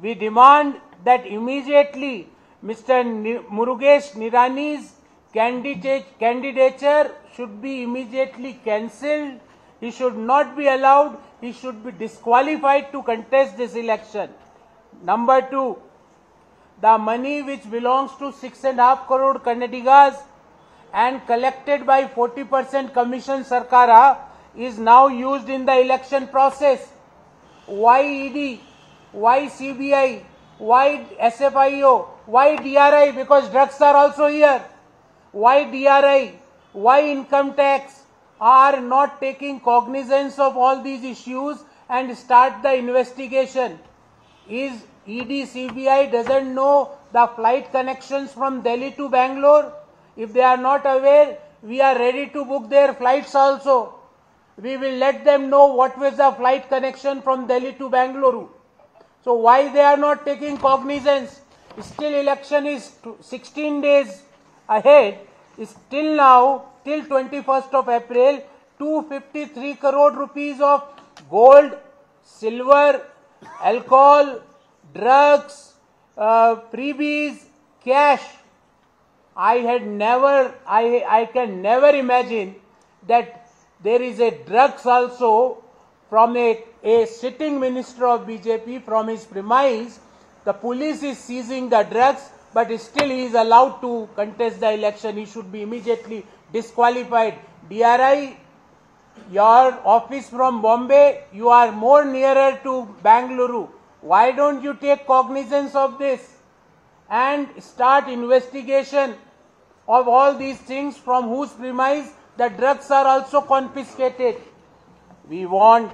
we demand that immediately Mr. Murugesh Nirani's candidature should be immediately cancelled. He should not be allowed. He should be disqualified to contest this election. Number two, the money which belongs to six and a half crore Kannadigas and collected by 40% commission Sarkara is now used in the election process. Why ED? Why CBI? Why SFIO? Why DRI? Because drugs are also here. Why DRI? Why income tax are not taking cognizance of all these issues and start the investigation? Is ED CBI doesn't know the flight connections from Delhi to Bangalore? If they are not aware, we are ready to book their flights also. We will let them know what was the flight connection from Delhi to Bangalore. So why they are not taking cognizance? Still election is 16 days ahead. Still now, till 21st of April, 253 crore rupees of gold, silver, alcohol, drugs, uh, freebies, cash. I had never, I, I can never imagine that there is a drugs also from a, a sitting minister of BJP from his premise. The police is seizing the drugs, but still he is allowed to contest the election. He should be immediately disqualified. DRI, your office from Bombay, you are more nearer to Bangalore. Why don't you take cognizance of this and start investigation of all these things from whose premise the drugs are also confiscated? We want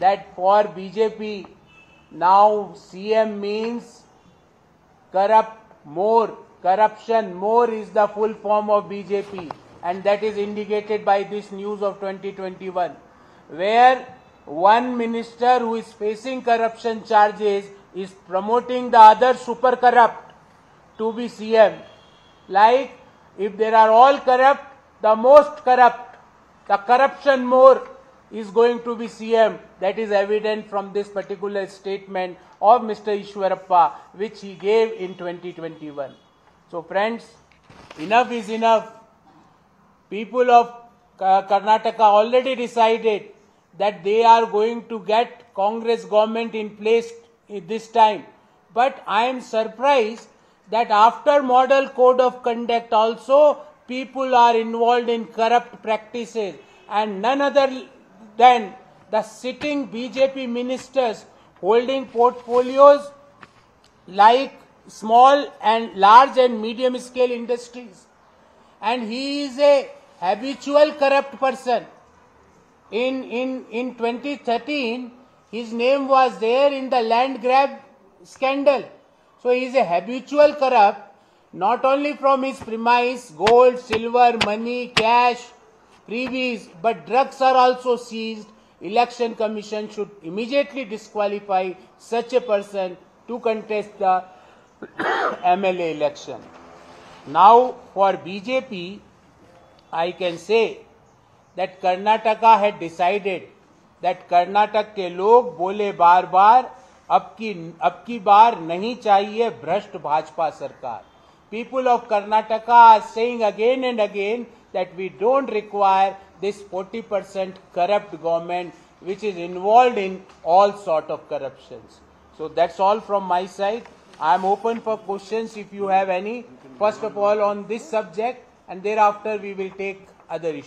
that for BJP now CM means corrupt more. Corruption more is the full form of BJP and that is indicated by this news of 2021 where one minister who is facing corruption charges is promoting the other super corrupt to be CM. Like if there are all corrupt, the most corrupt, the corruption more is going to be CM. That is evident from this particular statement of Mr. Ishwarappa, which he gave in 2021. So, friends, enough is enough. People of Karnataka already decided that they are going to get Congress government in place this time. But I am surprised that after model code of conduct also people are involved in corrupt practices and none other than the sitting BJP ministers holding portfolios like small and large and medium scale industries. And he is a habitual corrupt person. In in in 2013 his name was there in the land grab scandal. So he is a habitual corrupt not only from his premise gold silver money cash freebies but drugs are also seized election commission should immediately disqualify such a person to contest the mla election now for bjp I can say that Karnataka had decided that Karnataka के लोग बोले बार बार अब की अब की बार नहीं चाहिए भ्रष्ट भाजपा सरकार people of Karnataka are saying again and again that we don't require this 40% corrupt government which is involved in all sort of corruptions. So that's all from my side. I am open for questions if you have any. First of all on this subject and thereafter we will take other issues.